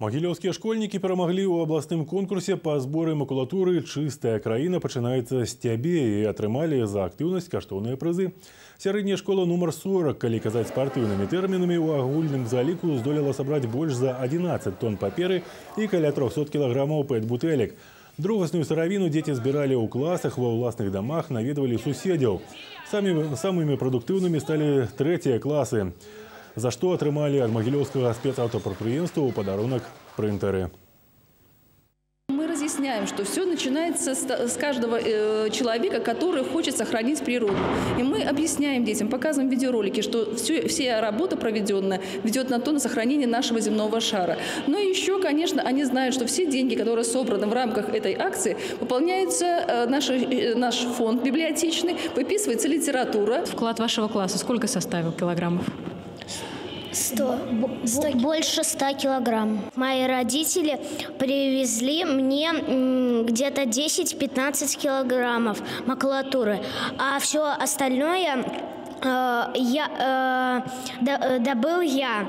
Магілёўскія школьнікі перамаглі ў абласным конкурсе па зборы макулатуры чыстая краіна пачынаецца з цябе і атрымалі за актыўнасць каштоўныя прызы. Сярэдняя школа нумар 40, калі казаць спартыўнымі тэрмінамі, у агульным заліку здолела сабраць больш за 11 тонн паперы і каля 300 кілаграмаў пэт-бутэлек. Другасную сыравіну дзеці збіралі ў класах, ва ўласных дамах, наведвалі суседзяў. Самі, самымі прадуктыўнымі сталі трэція класы за што атрымалі ад магілёўскага спецаўтапрадпрыемства ў падарунак прынтары. Мы разъясняем, что все начинается с с каждого э, человека, который хочет сохранить природу. И мы объясняем детям, показываем видеоролики, что все, вся работа проведенная ведет на то, на сохранение нашего земного шара. Но еще, конечно, они знают, что все деньги, которые собраны в рамках этой акции, выполняются э, наш, э, наш фонд библиотечный, выписывается литература. Вклад вашего класса сколько составил килограммов? Сто. Бо- Больше 100 килограмм. Мои родители привезли мне где-то 10-15 килограммов макулатуры, а все остальное э, я, э, э, добыл я.